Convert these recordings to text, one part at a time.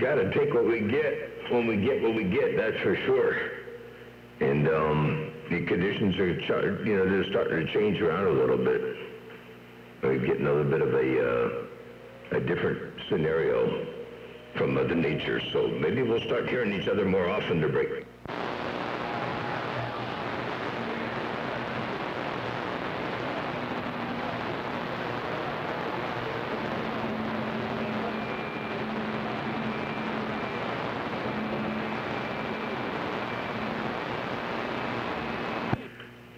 gotta take what we get when we get what we get. That's for sure. And um, the conditions are, you know, they're starting to change around a little bit. We're getting a little bit of a uh, a different scenario from Mother Nature. So maybe we'll start hearing each other more often to break.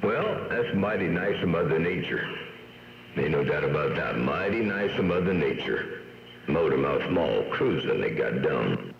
Well, that's mighty nice of Mother Nature. Ain't no doubt about that. Mighty nice of Mother Nature. Motormouth Maul cruising, they got down.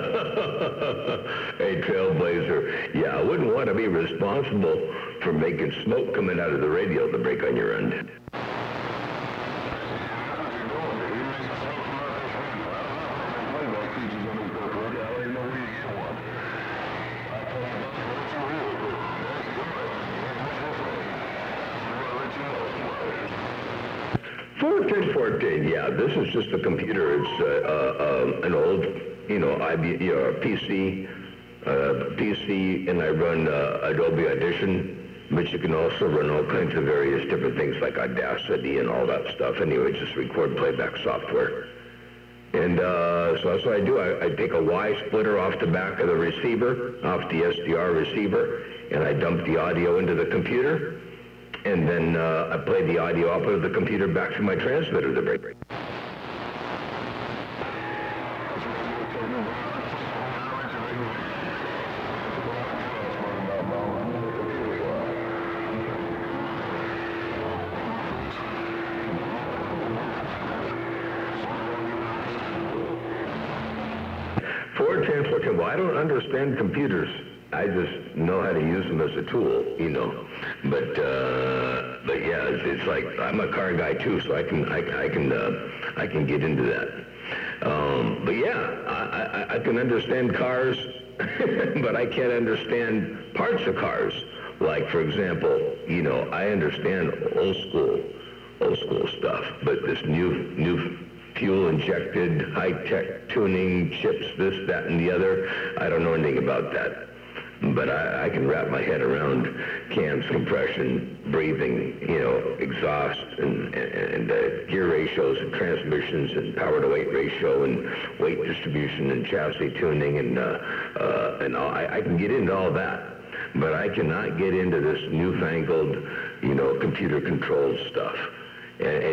hey, Trailblazer. Yeah, I wouldn't want to be responsible for making smoke coming out of the radio to break on your end. Fourteen, fourteen. Yeah, this is just a computer. It's uh, uh, um, an old, you know, IB, you know, PC, uh, PC, and I run uh, Adobe Audition. But you can also run all kinds of various different things like Audacity and all that stuff. Anyway, just record playback software. And uh, so that's what I do. I, I take a Y splitter off the back of the receiver, off the SDR receiver, and I dump the audio into the computer. And then uh, I play the audio off of the computer back to my transmitter to break. I don't understand computers. I just know how to use them as a tool, you know. But uh, but yeah, it's, it's like I'm a car guy too, so I can I, I can uh, I can get into that. Um, but yeah, I, I, I can understand cars, but I can't understand parts of cars. Like for example, you know, I understand old school old school stuff, but this new new fuel injected, high tech tuning, chips, this, that, and the other. I don't know anything about that. But I, I can wrap my head around cams, compression, breathing, you know, exhaust, and, and, and uh, gear ratios, and transmissions, and power to weight ratio, and weight distribution, and chassis tuning, and uh, uh, and all. I, I can get into all that, but I cannot get into this newfangled, you know, computer controlled stuff.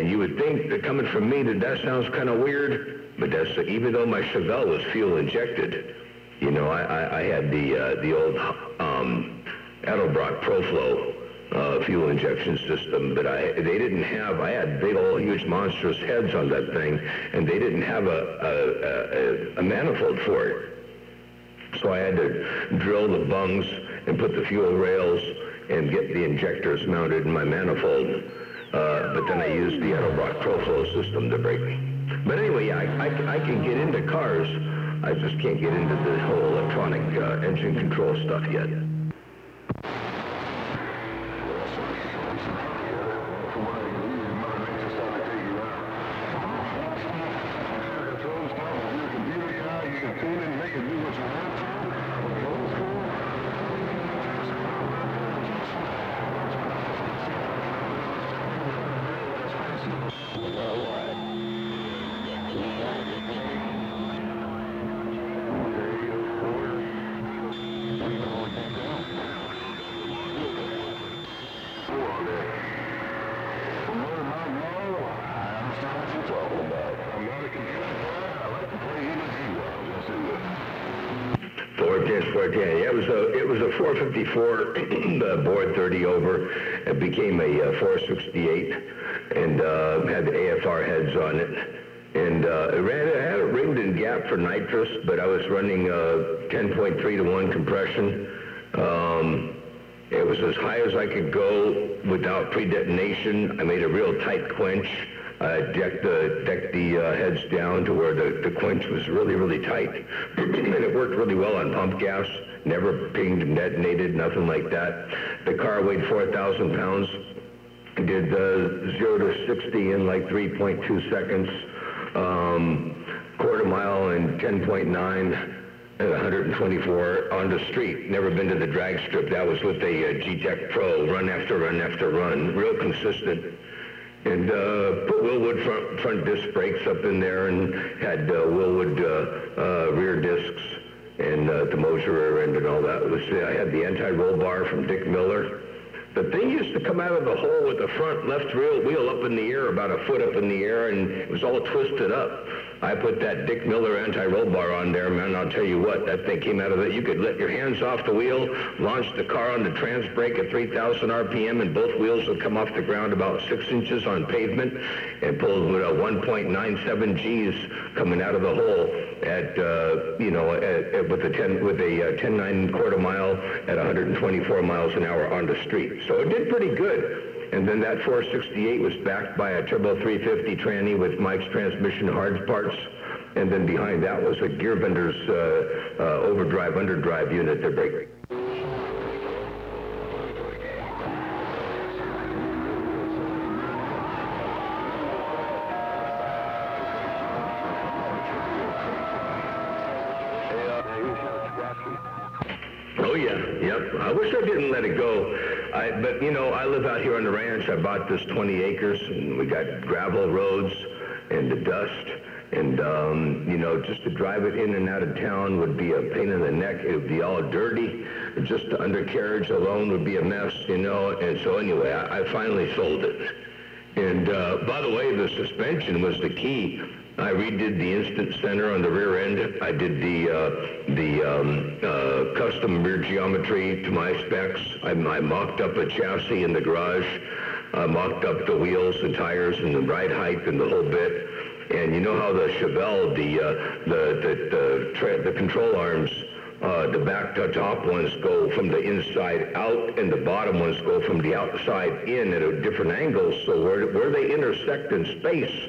You would think that coming from me that that sounds kind of weird, but that's even though my Chevelle was fuel injected, you know, I, I, I had the uh, the old um, Edelbrock Pro-Flo uh, fuel injection system, but I they didn't have. I had big old huge monstrous heads on that thing, and they didn't have a a, a, a manifold for it. So I had to drill the bungs and put the fuel rails and get the injectors mounted in my manifold. Uh, but then I used the Edelbrock Pro-Flo system to break me. But anyway, I, I, I, can get into cars. I just can't get into the whole electronic uh, engine control stuff yet. Yeah, it was a it was a 454 uh, bored 30 over. It became a uh, 468 and uh, had the AFR heads on it. And uh, it, ran, it had a ringed in gap for nitrous, but I was running 10.3 to 1 compression. Um, it was as high as I could go without pre-detonation. I made a real tight quench I decked the decked the uh, heads down to where the, the quench was really really tight, and it worked really well on pump gas. Never pinged detonated, nothing like that. The car weighed 4,000 pounds. Did uh, zero to 60 in like 3.2 seconds. Um, quarter mile in 10.9 at 124 on the street. Never been to the drag strip. That was with a uh, G-Tech Pro, run after run after run, real consistent. And uh, Wilwood front, front disc brakes up in there and had uh, Wilwood uh, uh, rear discs and uh, the Moser rear end and all that. Was, I had the anti-roll bar from Dick Miller. The thing used to come out of the hole with the front left rear wheel up in the air, about a foot up in the air, and it was all twisted up. I put that Dick Miller anti-roll bar on there, man. I'll tell you what, that thing came out of it. You could let your hands off the wheel, launch the car on the trans brake at 3,000 RPM, and both wheels would come off the ground about six inches on pavement, and pull with a 1.97 G's coming out of the hole at uh, you know at, at, with a 10 with a uh, 10.9 quarter mile at 124 miles an hour on the street. So it did pretty good. And then that 468 was backed by a turbo 350 tranny with Mike's transmission hard parts. And then behind that was a Gear Vendors uh, uh, overdrive underdrive unit to brake. Oh yeah, yep. I wish I didn't let it go. I, but you know, I live out here on the ranch. I bought this 20 acres, and we got gravel roads and the dust. And um, you know, just to drive it in and out of town would be a pain in the neck. It would be all dirty. Just the undercarriage alone would be a mess, you know. And so anyway, I, I finally sold it. And uh, by the way, the suspension was the key. I redid the instant center on the rear end. I did the uh, the um, uh, custom rear geometry to my specs. I, I, mocked up a chassis in the garage. I mocked up the wheels, the tires, and the ride height, and the whole bit. And you know how the Chevelle, the uh, the the the, the control arms uh, the back to top ones go from the inside out and the bottom ones go from the outside in at a different angles. So where, where they intersect in space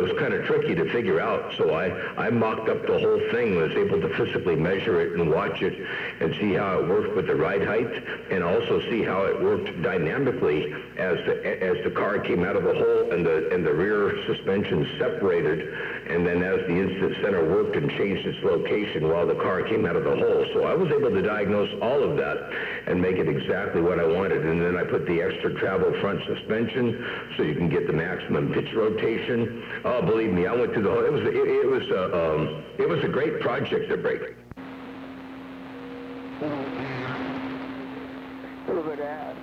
was kind of tricky to figure out. So I, I mocked up the whole thing, was able to physically measure it and watch it and see how it worked with the ride height and also see how it worked dynamically as the, as the car came out of the hole and the, and the rear suspension separated and then as the instant center worked and changed its location while the car came out of the hole. So I was able to diagnose all of that and make it exactly what I wanted. And then I put the extra travel front suspension so you can get the maximum pitch rotation. Oh, believe me, I went through the whole. It was it, it was a uh, um, it was a great project to break. At that.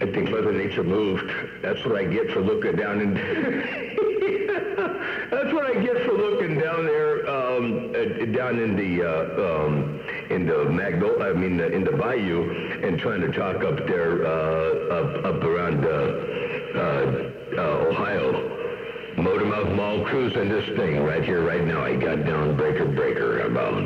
I think Mother Nature moved. That's what I get for looking down in. That's what I get for looking down there, um, uh, down in the uh, um, in the Magdol, I mean, uh, in the bayou, and trying to talk up there, uh, up up around uh, uh, Ohio. Motormouth Maul cruising this thing right here, right now. I got down breaker breaker about